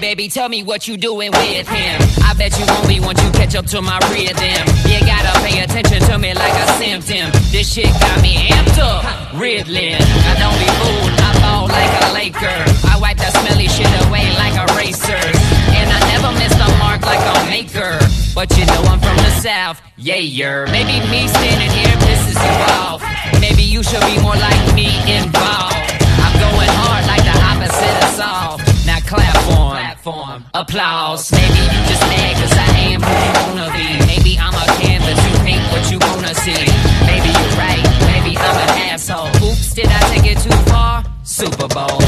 Baby, tell me what you doing with him. I bet you won't be once you catch up to my rhythm. You gotta pay attention to me like a symptom. This shit got me amped up, riddling. I don't be fooled, I ball like a Laker. I wipe that smelly shit away like a racer. And I never miss the mark like a maker. But you know I'm from the south, yeah, Maybe me standing here pisses you off. Maybe you should be more like me involved. I'm going hard like the opposite of soft. Now clap for him. Applause. Maybe you just mad cause I am who you wanna be. Maybe I'm a canvas, you paint what you wanna see. Maybe you're right, maybe I'm an asshole. Oops, did I take it too far? Super Bowl.